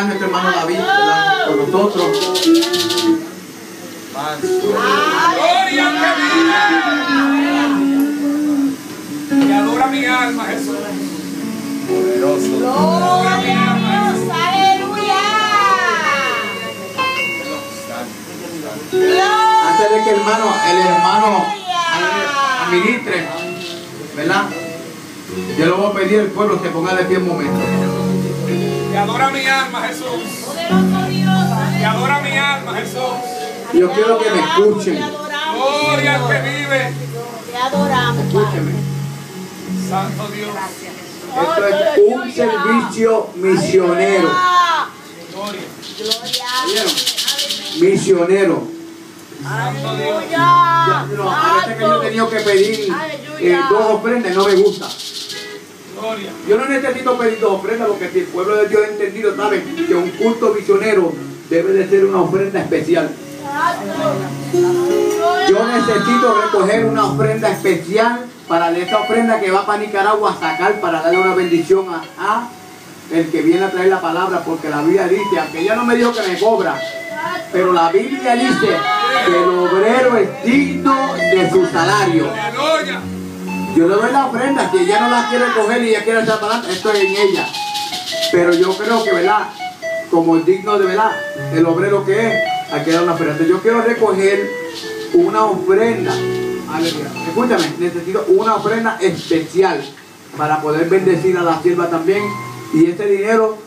a nuestro hermano David ¿verdad? con nosotros. Gloria. Y adora mi alma, Jesús. Adora mi alma, Jesús. Antes de que hermano, el hermano administre, ¿verdad? Yo le voy a pedir al pueblo que ponga de pie un momento. Y adora mi alma, Jesús. Y adora mi alma, Jesús. Yo quiero que me escuchen. Gloria al que vive. Te adoramos, Escúcheme. Santo Dios. Esto es un servicio misionero. Gloria. Misionero. Santo Dios. Ya, no, a veces que yo he tenido que pedir eh, dos ofrendas no me gusta. Yo no necesito pedir dos ofrendas porque si el pueblo de Dios ha entendido, sabe que un culto misionero debe de ser una ofrenda especial. Yo necesito recoger una ofrenda especial para esa ofrenda que va para Nicaragua a sacar para darle una bendición a, a el que viene a traer la palabra, porque la Biblia dice, aunque ella no me dijo que me cobra, pero la Biblia dice que el obrero es digno de su salario. Yo le doy la ofrenda, si ella no la quiere coger y ella quiere echar para adelante, esto es en ella. Pero yo creo que, ¿verdad? Como el digno de, ¿verdad? El obrero que es, hay que dar una ofrenda. Yo quiero recoger una ofrenda. Aleluya. Escúchame, necesito una ofrenda especial para poder bendecir a la sierva también. Y este dinero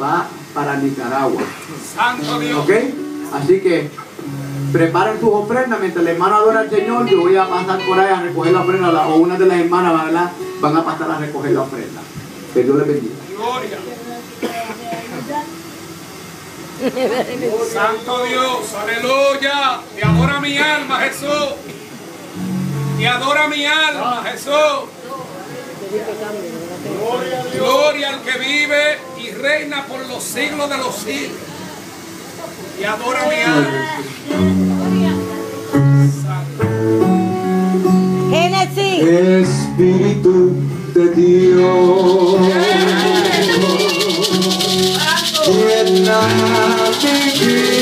va para Nicaragua. Santo Dios. ¿Ok? Así que preparen sus ofrendas mientras el hermano adora al Señor. Yo voy a pasar por ahí a recoger la ofrenda, la- o una de las hermanas ¿verdad? van a pasar a recoger la ofrenda. Que Dios les bendiga. Gloria. Santo Dios, aleluya. Te adora mi alma, Jesús. Te adora mi alma, Jesús. Gloria al que vive y reina por los siglos de los siglos. Te adora mi alma. Espíritu de Dios, llena mi vida,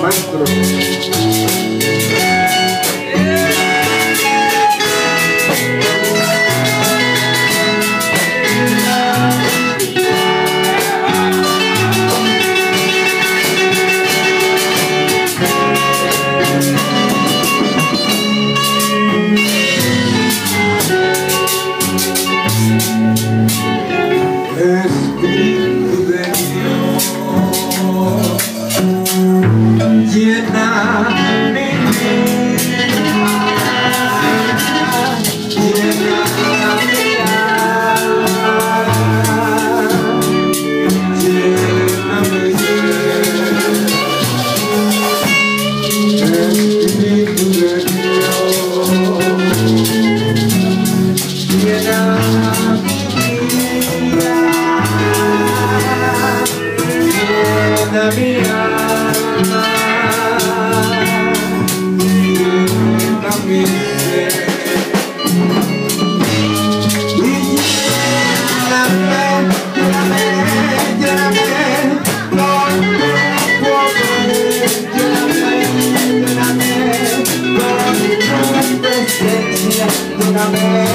maestro. Espíritu Amen.